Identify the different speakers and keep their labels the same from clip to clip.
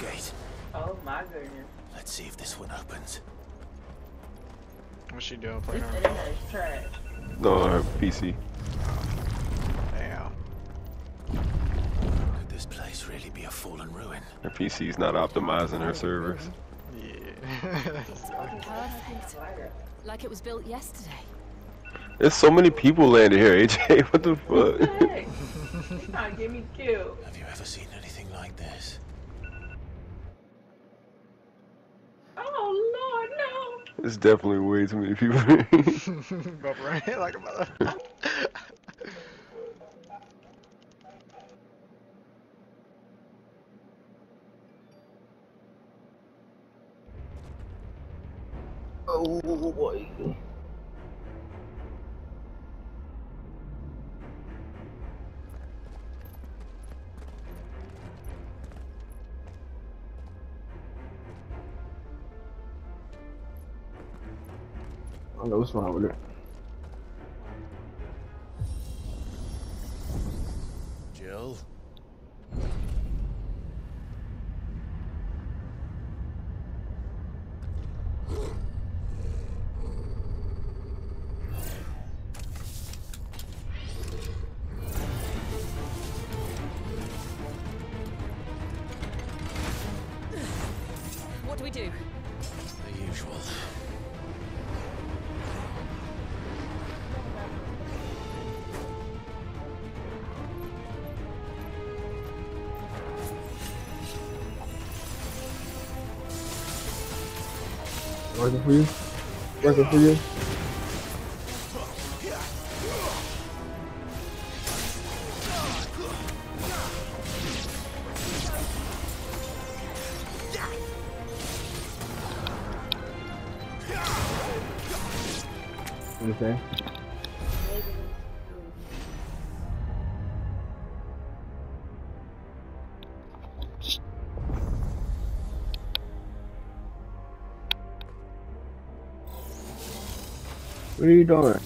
Speaker 1: gate.
Speaker 2: Oh my goodness.
Speaker 1: Let's see if this one opens.
Speaker 3: What's she doing? Playing
Speaker 2: This
Speaker 3: her
Speaker 2: is trash.
Speaker 4: No, uh, her PC.
Speaker 3: Damn.
Speaker 1: Could this place really be a fallen ruin?
Speaker 4: Her PC's not optimizing her servers.
Speaker 3: Yeah.
Speaker 5: Like it was built yesterday.
Speaker 4: There's so many people landed here, AJ. What the
Speaker 2: What the
Speaker 4: fuck?
Speaker 2: heck? He's trying to get me killed.
Speaker 1: Have you ever seen anything like this?
Speaker 2: Oh Lord, no.
Speaker 4: There's definitely way too many people.
Speaker 3: But right like a mother.
Speaker 4: oh boy. I know what's wrong with it.
Speaker 1: Jill?
Speaker 4: Working for you? Working for you? Okay. Doing?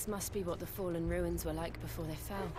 Speaker 5: This must be what the fallen ruins were like before they fell.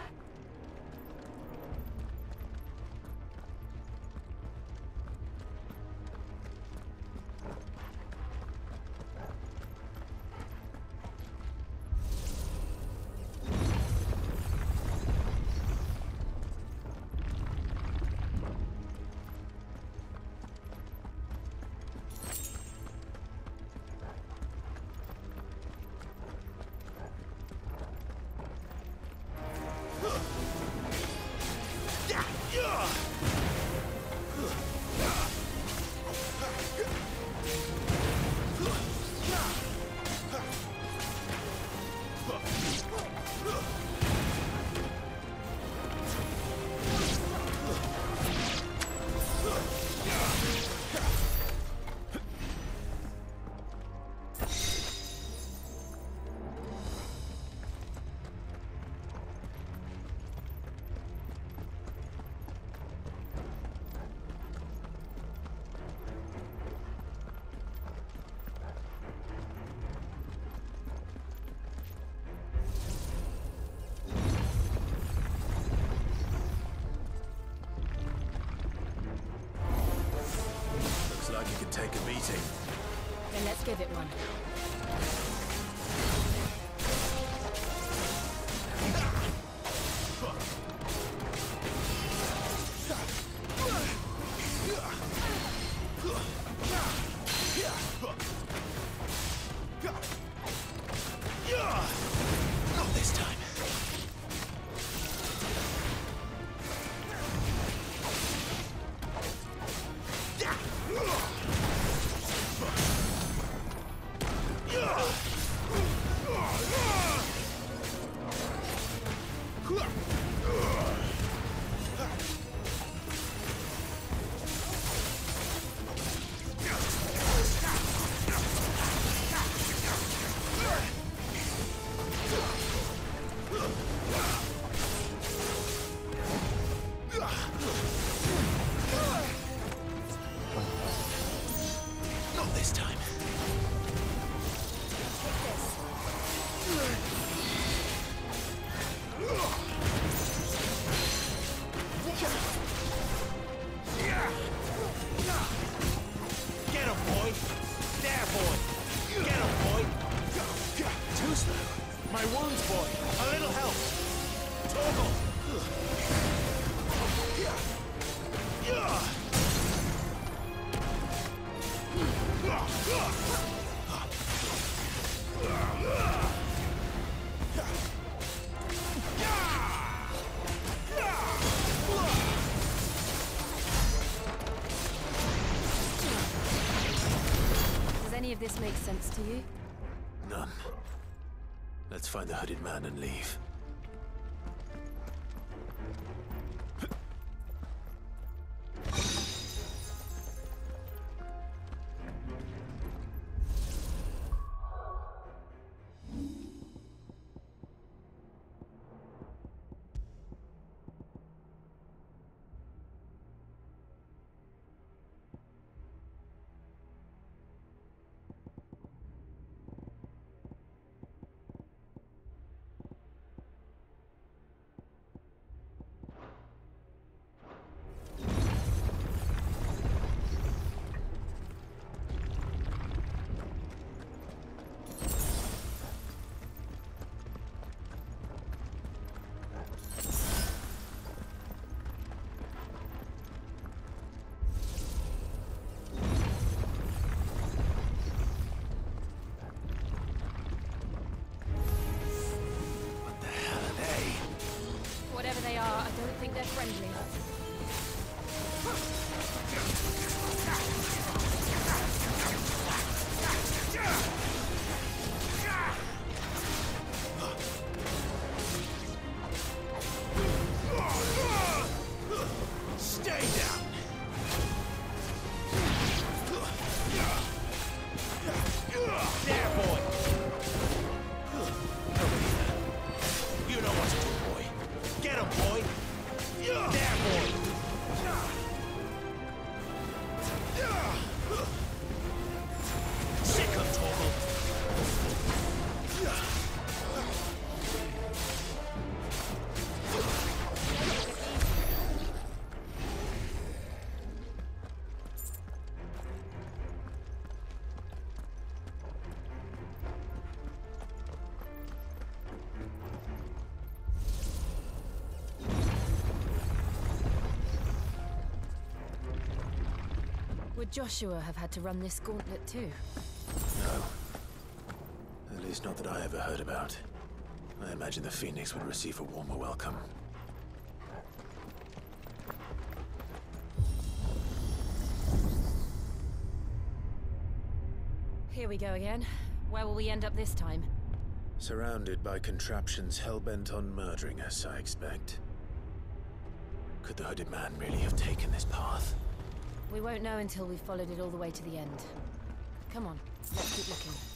Speaker 1: It could take a beating.
Speaker 5: Then let's give it one. Look! This make sense to you?
Speaker 1: None. Let's find the hooded man and leave.
Speaker 5: Would Joshua have had to run this gauntlet too?
Speaker 1: No. At least not that I ever heard about. I imagine the Phoenix would receive a warmer welcome.
Speaker 5: Here we go again. Where will we end up this time?
Speaker 1: Surrounded by contraptions hell-bent on murdering us, I expect. Could the hooded man really have taken this path?
Speaker 5: We won't know until we've followed it all the way to the end. Come on, let's keep looking.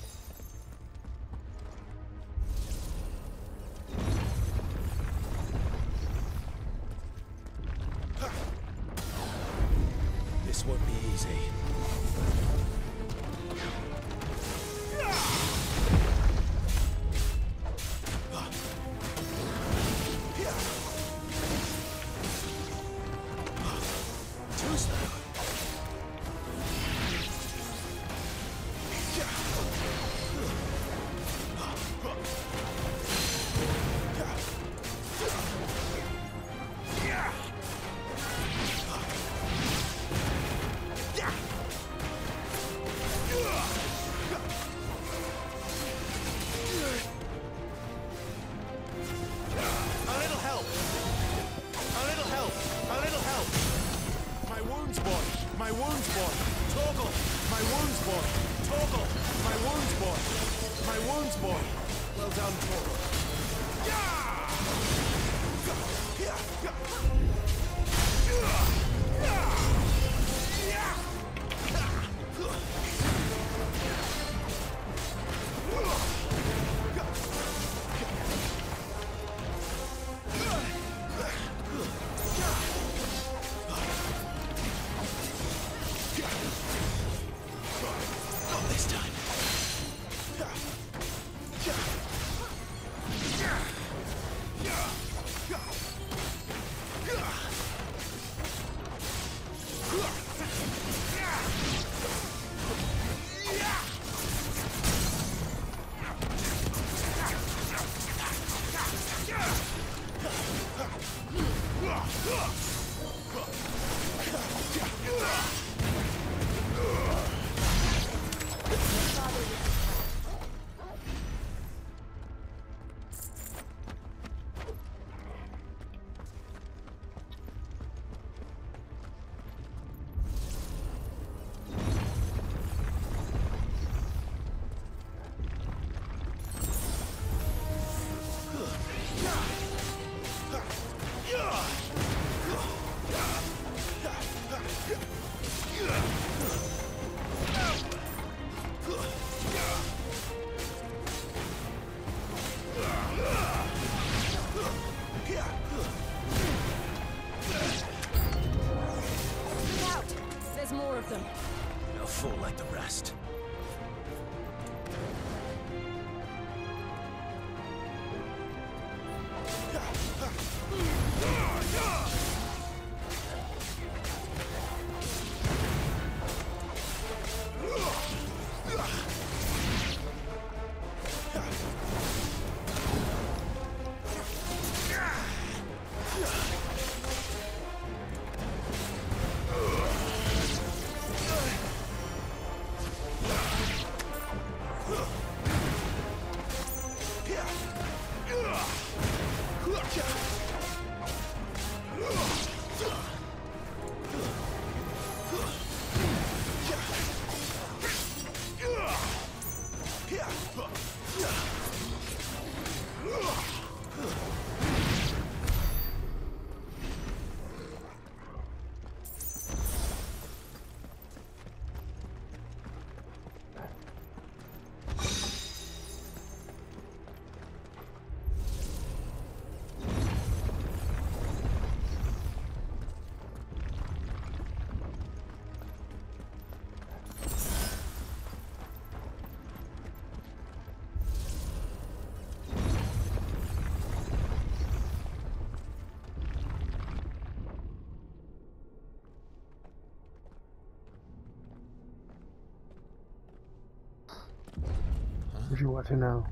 Speaker 6: Would you want to know?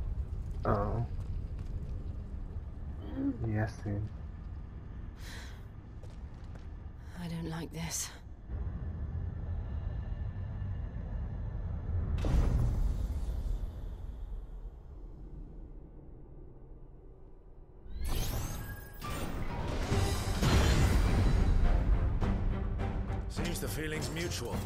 Speaker 6: Oh. Yes, then.
Speaker 1: I don't like this.
Speaker 5: Seems the feeling's mutual.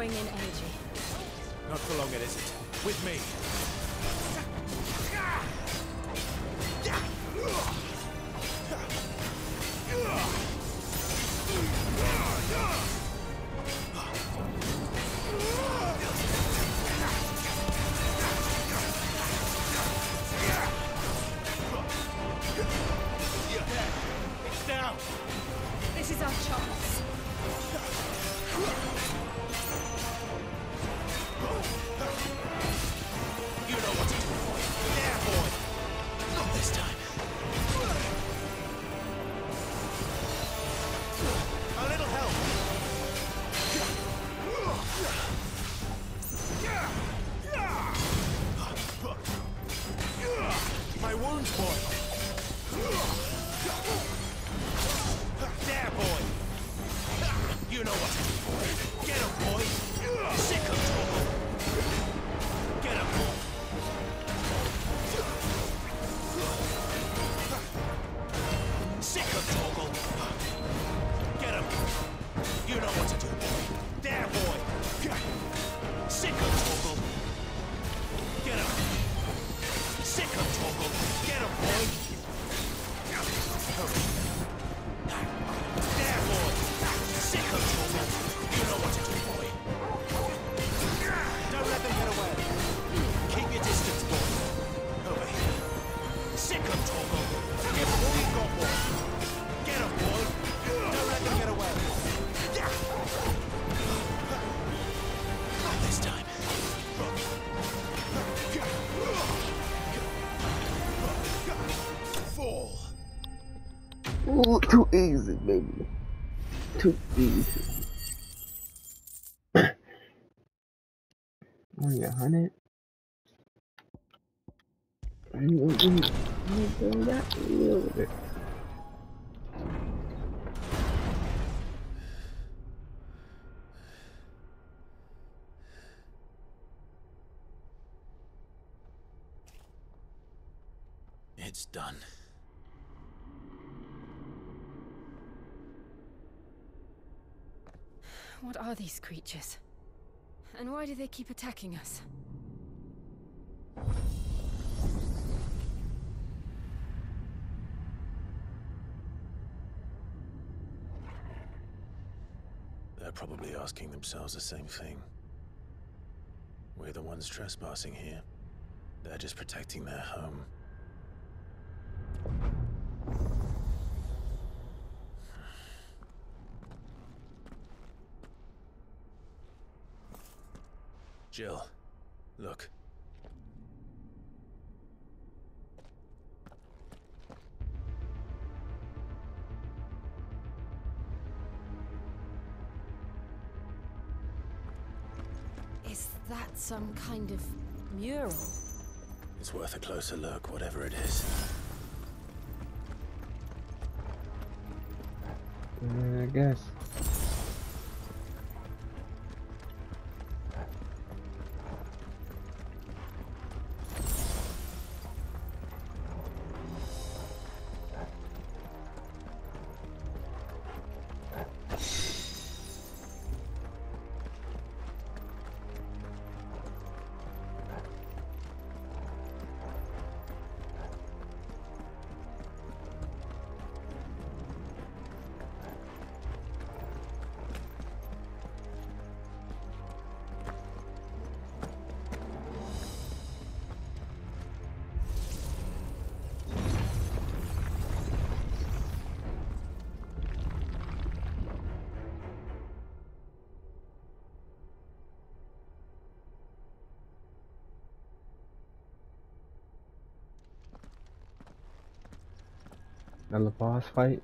Speaker 1: Throwing in
Speaker 6: baby. Too easy. Only a hundred. I'm gonna do that a little bit.
Speaker 1: It's done.
Speaker 5: What are these creatures? And why do they keep attacking us?
Speaker 1: They're probably asking themselves the same thing. We're the ones trespassing here. They're just protecting their home. Jill, look.
Speaker 5: Is that some kind of mural?
Speaker 1: It's worth a closer look, whatever it is.
Speaker 6: Uh, I guess. Another boss fight.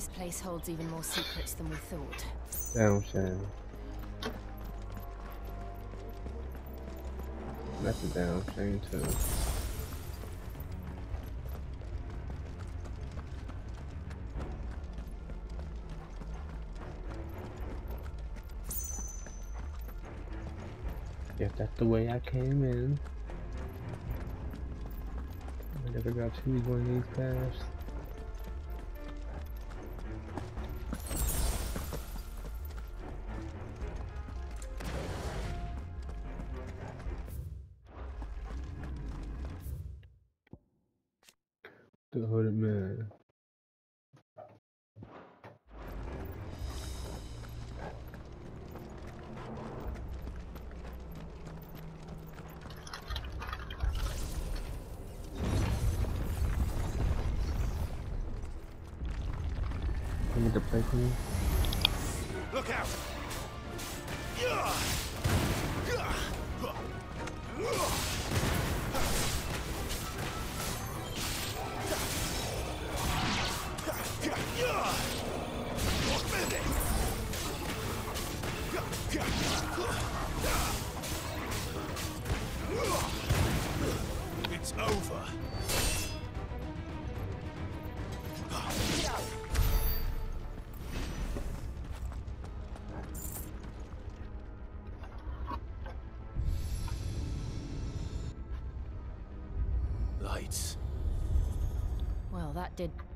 Speaker 1: This
Speaker 5: place holds even more secrets than we thought.
Speaker 6: Damn shame. That's a damn shame too. If that's the way I came in. I never got to use one of these paths.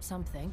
Speaker 5: Something.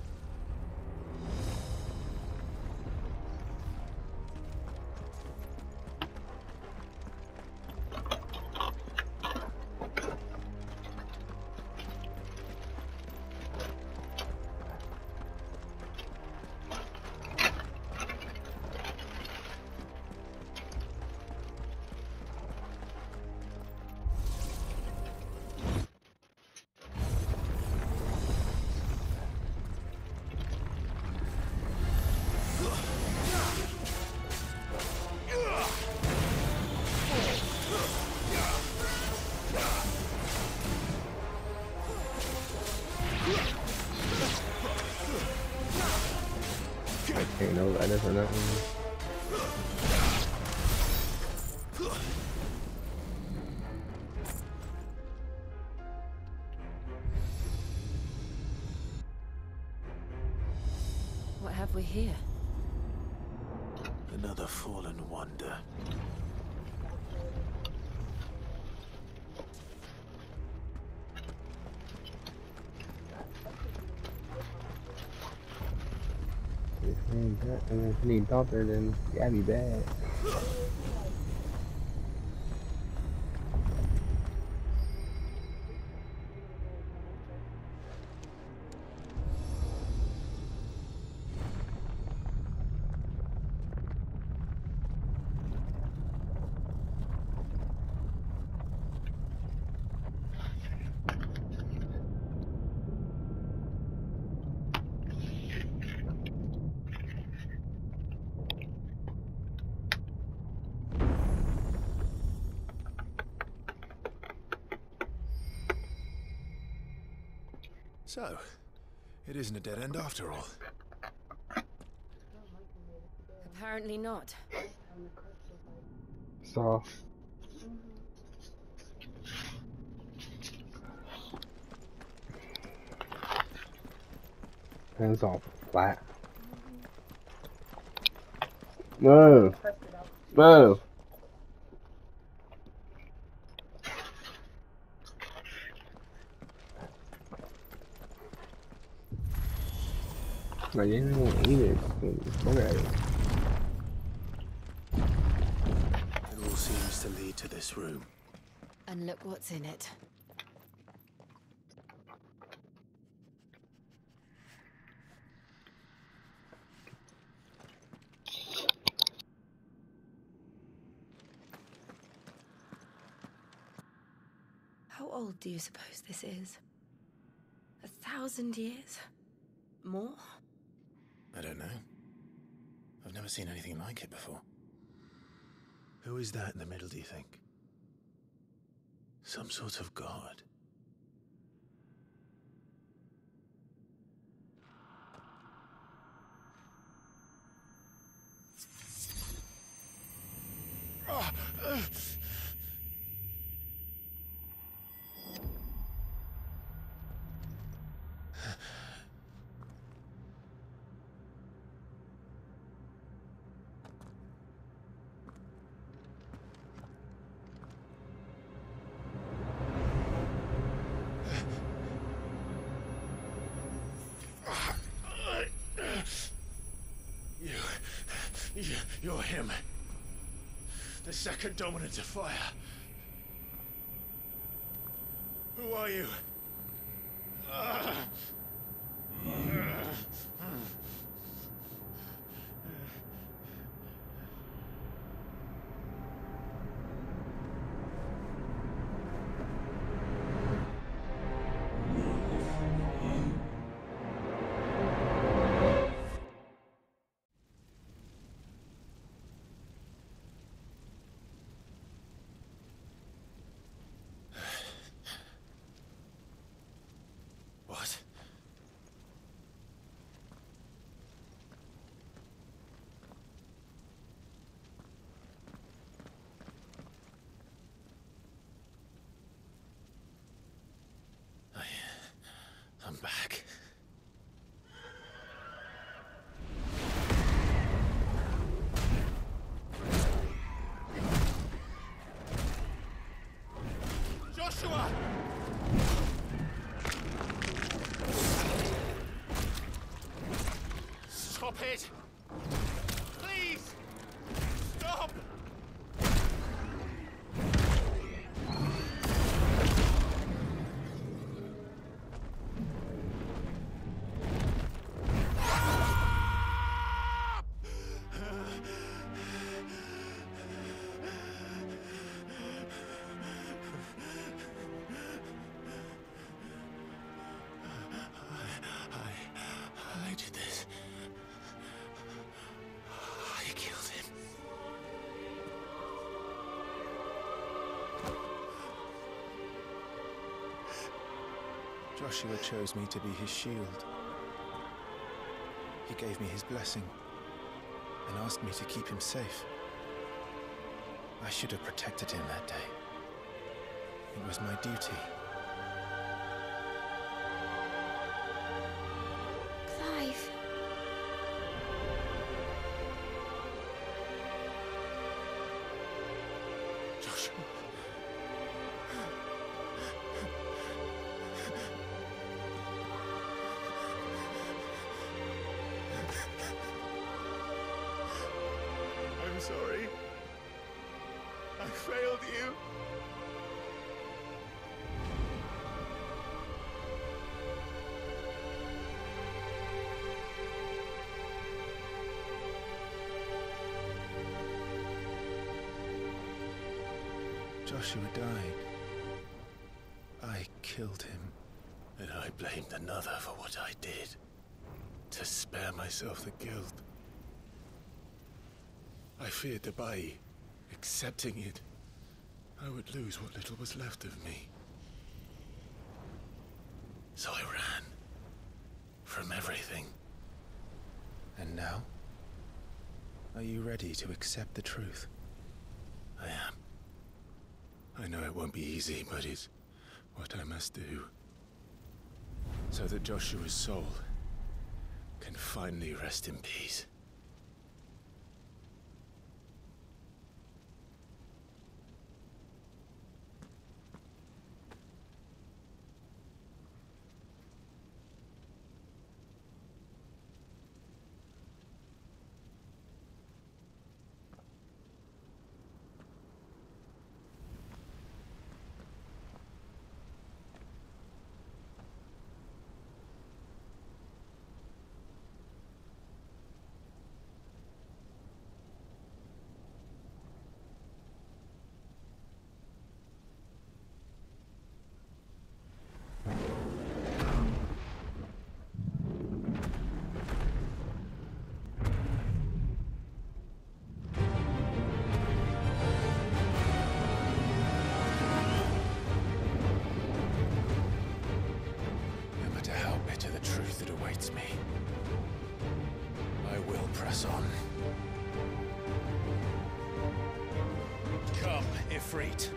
Speaker 6: That, I mean, if he ain't daughter, then that'd be bad.
Speaker 1: So, it isn't a dead end after all.
Speaker 5: Apparently not.
Speaker 6: Soft. Hands off. Flat. No. Move. Like, you didn't want to eat it. Look at it.
Speaker 1: It all seems to lead to this room.
Speaker 5: And look what's in it. How old do you suppose this is? A thousand years? More?
Speaker 1: I don't know. I've never seen anything like it before. Who is that in the middle, do you think? Some sort of god. You, second dominant of fire. Who are you? Stop
Speaker 5: Joshua chose me to be his shield. He gave me his blessing and asked me to keep him safe. I should have protected him that day. It was my duty.
Speaker 1: Joshua
Speaker 5: died. I killed him.
Speaker 1: And I blamed another for what I did. To spare myself the guilt. I feared that by accepting it, I would lose what little was left of me. So I ran. From everything.
Speaker 5: And now? Are you ready to accept the truth?
Speaker 1: I am. I know it won't be easy, but it's what I must do. So that Joshua's soul can finally rest in peace. Ifrit.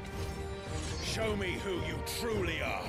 Speaker 1: Show me who you truly are.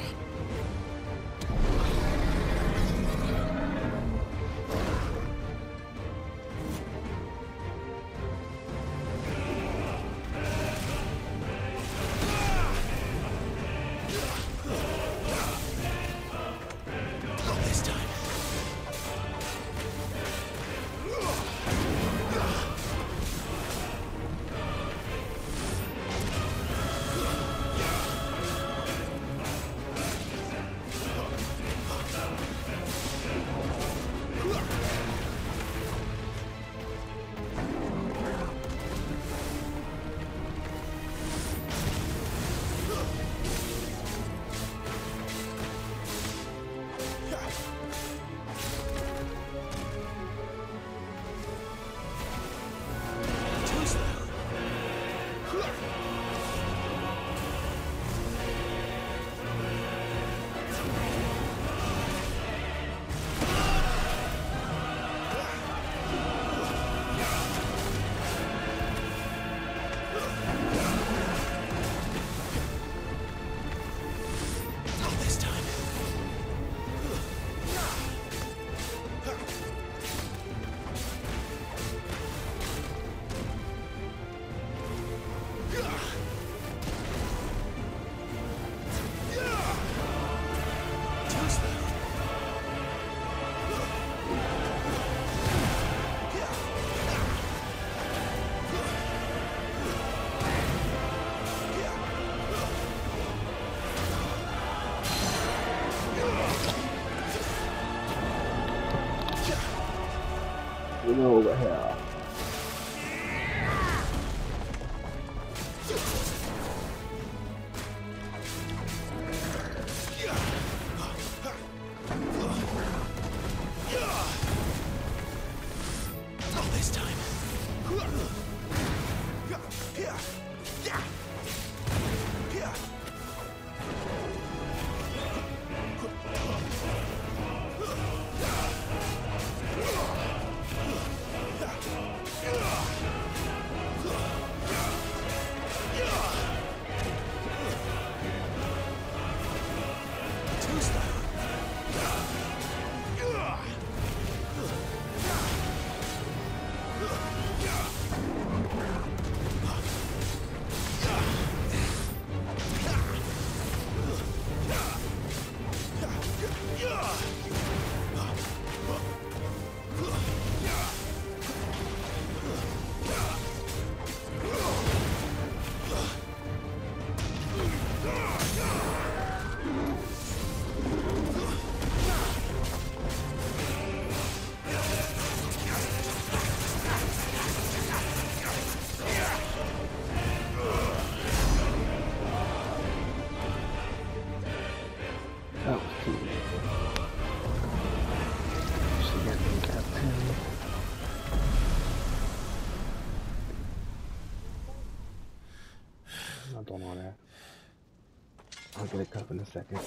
Speaker 6: Getting over here. Doing all that. I'll get a cup in a second.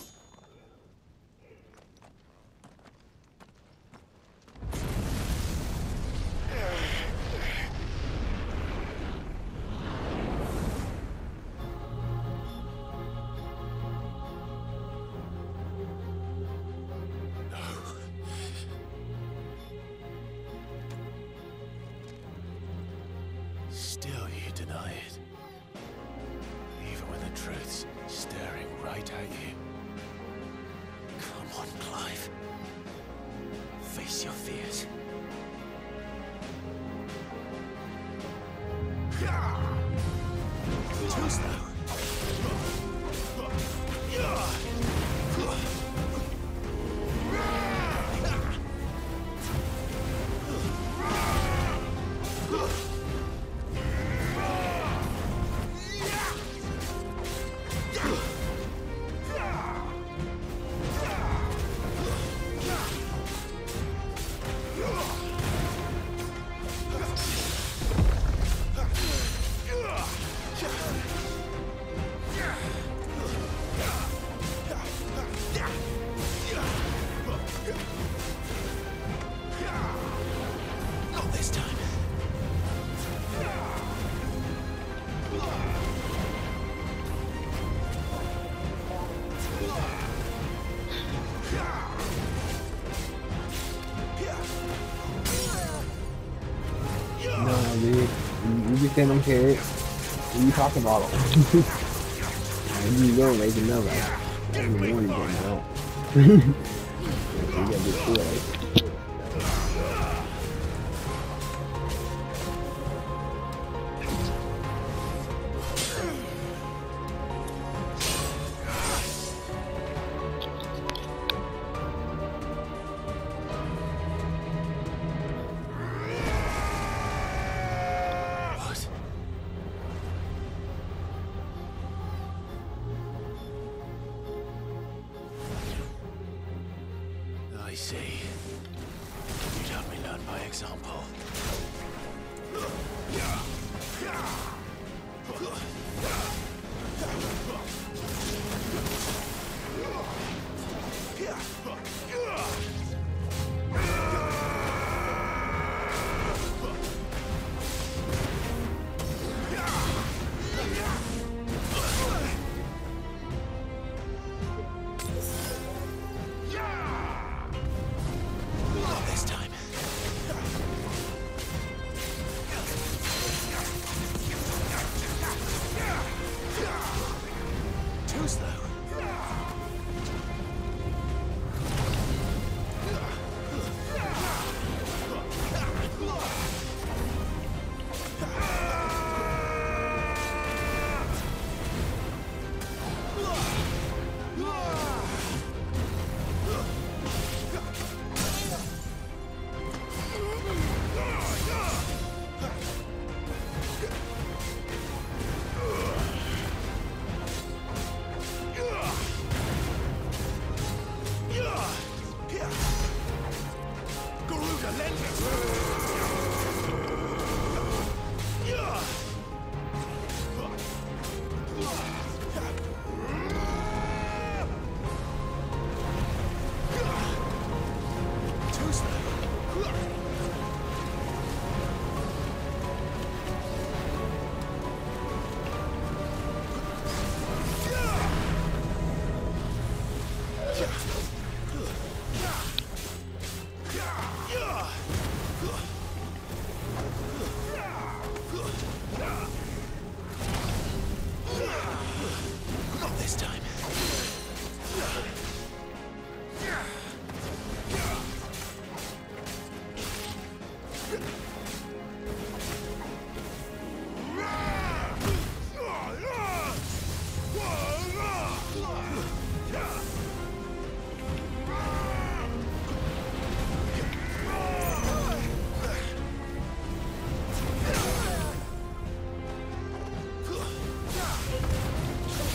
Speaker 6: Saying I'm scared. What you talking about? you don't make. I don't even you gotta be cool.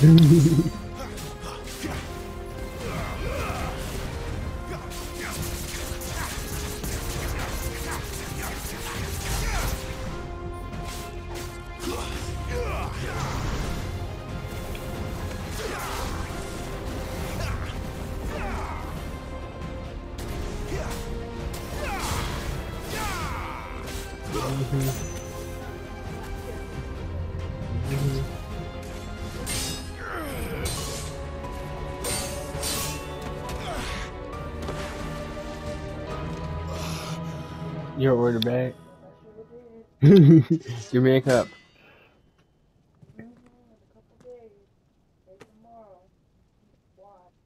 Speaker 7: Time.
Speaker 6: Your order back. Give me a cup.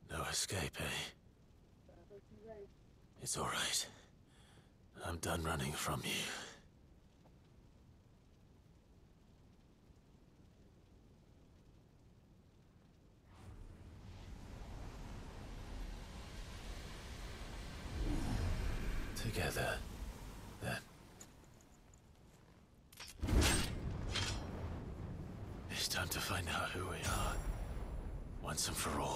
Speaker 1: No escape, eh? It's alright. I'm done running from you. Together, then. It's time to find out who we are. Once and for all.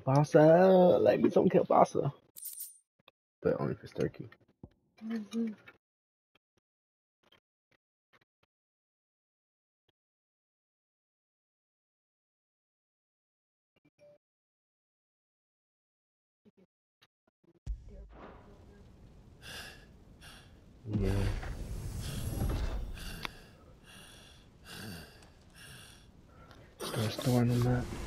Speaker 6: Kielbasa, like me some kielbasa. But only if it's turkey. Yeah. Start storing them that.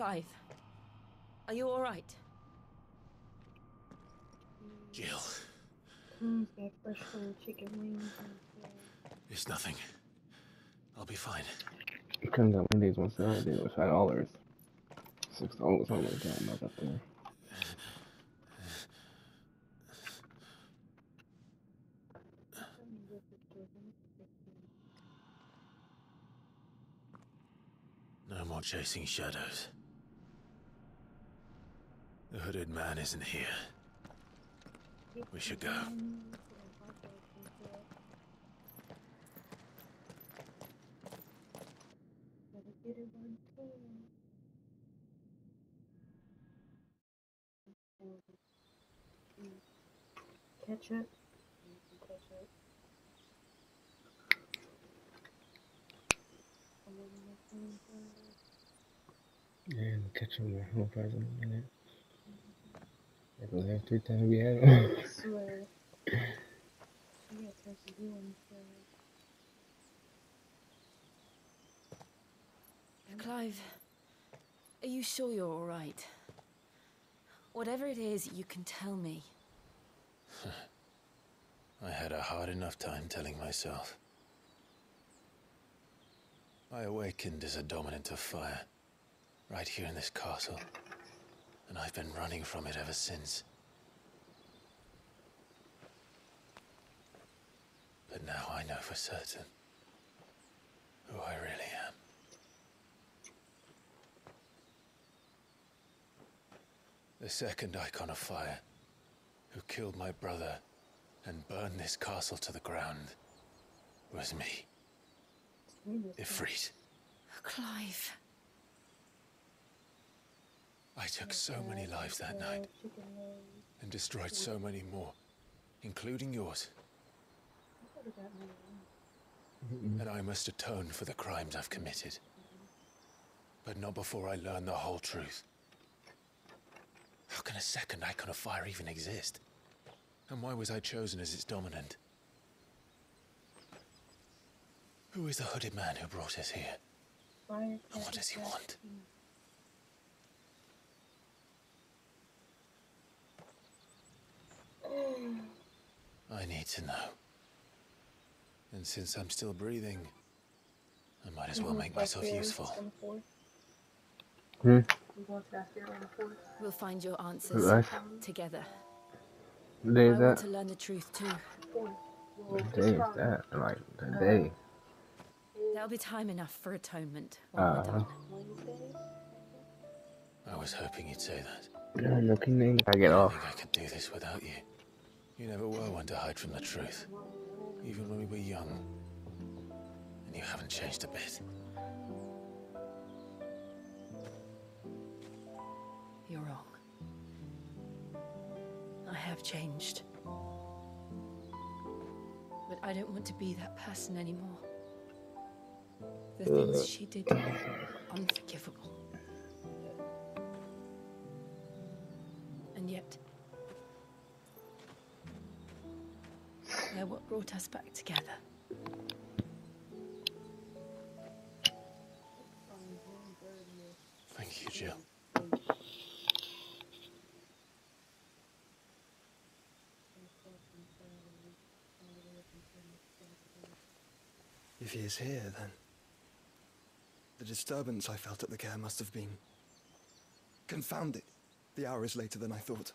Speaker 5: Clive, are you all right?
Speaker 1: Jill,
Speaker 8: get fresh from chicken wings and stuff.
Speaker 1: it's nothing. I'll be fine.
Speaker 6: You couldn't got Wendy's one side, then it was five dollars. Six dollars, something like that. I'm not up there.
Speaker 1: No more chasing shadows. The hooded man isn't here. We should go.
Speaker 8: Ketchup. Ketchup.
Speaker 6: Yeah, catch them with home fries in a minute. It was there three times we had them.
Speaker 8: I swear. We got turkey doing so.
Speaker 5: Clive, are you sure you're all right? Whatever it is, you can tell me.
Speaker 1: I had a hard enough time telling myself. I awakened as a dominant of fire, right here in this castle, and I've been running from it ever since. But now I know for certain who I really am. The second Eikon of fire, who killed my brother and burned this castle to the ground, was me, Ifrit.
Speaker 5: Clive,
Speaker 1: I took so many lives that night and destroyed so many more, including yours, and I must atone for the crimes I've committed. But not before I learn the whole truth. How can a second Eikon of fire even exist? And why was I chosen as its dominant? Who is the hooded man who brought us here? And what does he want? I need to know. And since I'm still breathing, I might as well make myself useful.
Speaker 6: Hmm?
Speaker 8: We going to that fair on the fourth.
Speaker 5: we'll find your answers
Speaker 6: Nice.
Speaker 5: together.
Speaker 6: What day
Speaker 5: I
Speaker 6: is
Speaker 5: want
Speaker 6: that?
Speaker 5: to learn the truth too.
Speaker 8: Fourth.
Speaker 6: What day is that? Like, the day.
Speaker 5: There'll be time enough for atonement when we're
Speaker 6: Uh,
Speaker 5: done.
Speaker 1: I was hoping you'd say that.
Speaker 6: Yeah, no kidding. I get
Speaker 1: I
Speaker 6: off.
Speaker 1: think I could do this without you. You never were one to hide from the truth, even when we were young. And you haven't changed a bit.
Speaker 5: You're wrong. I have changed. But I don't want to be that person anymore. The things uh. she did are unforgivable. put us back together.
Speaker 1: Thank you, Jill.
Speaker 9: If he is here, then the disturbance I felt at the care must have been. Confound it! The hour is later than I thought.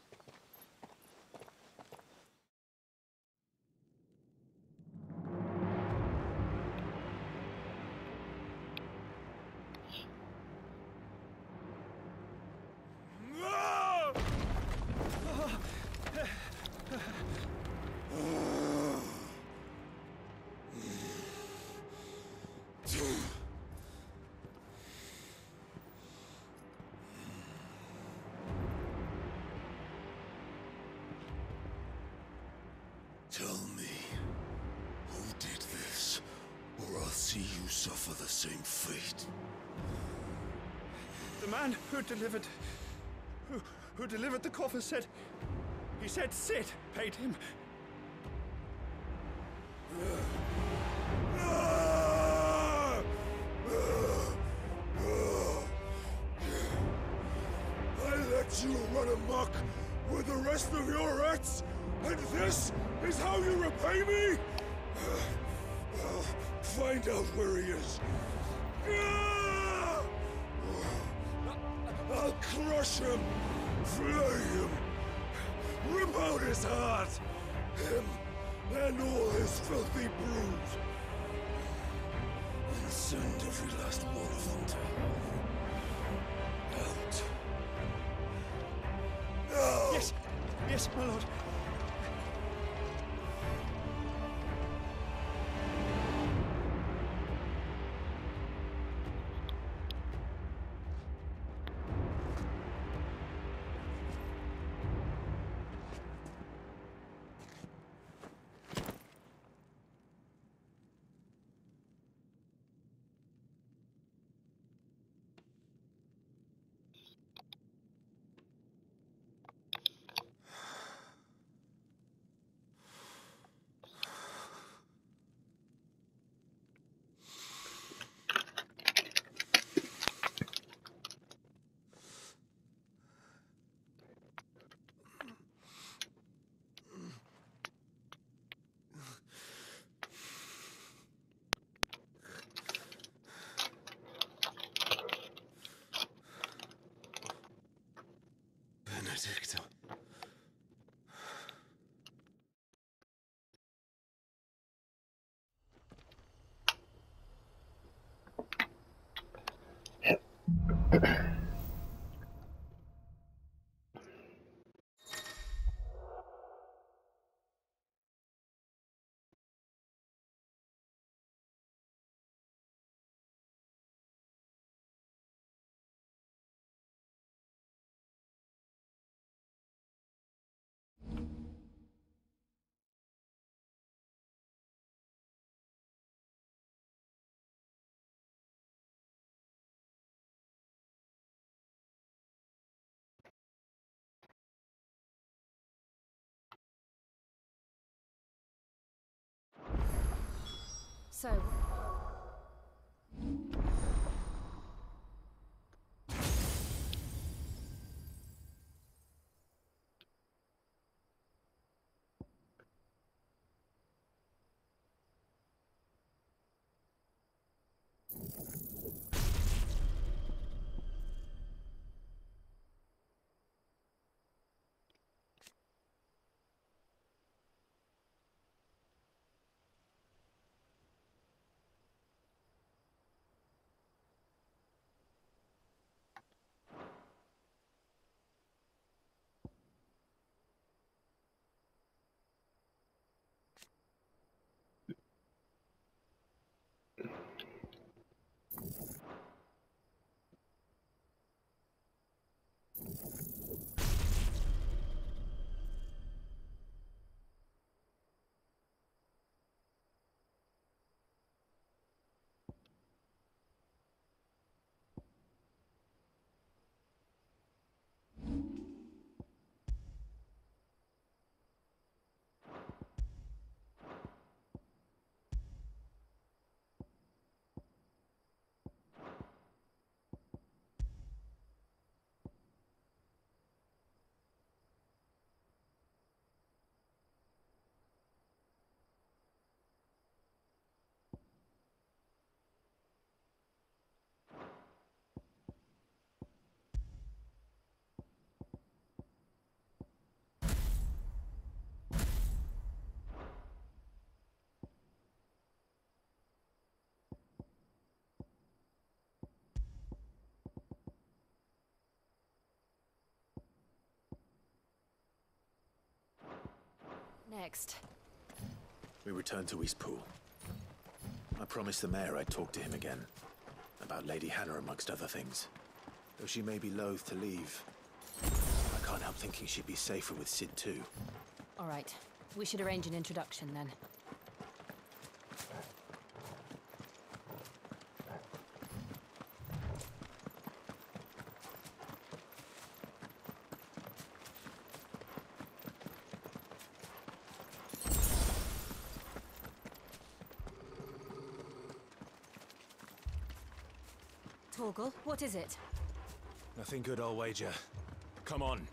Speaker 9: Coffer said. He said Sid paid him.
Speaker 7: I let you run amok with the rest of your rats, and this is how you repay me? Find out where he is. I'll crush him, him, rip out his heart, him and all his filthy brood, and send every last one of them to hell. Out.
Speaker 9: Yes, yes, my lord.
Speaker 7: Benedikta.
Speaker 5: So, next?
Speaker 1: We return to Eastpool. I promised the mayor I'd talk to him again. About Lady Hannah, amongst other things. Though she may be loath to leave, I can't help thinking she'd be safer with Sid too.
Speaker 5: All right. We should arrange an introduction then. What is it?
Speaker 7: Nothing good, I'll wager. Come on.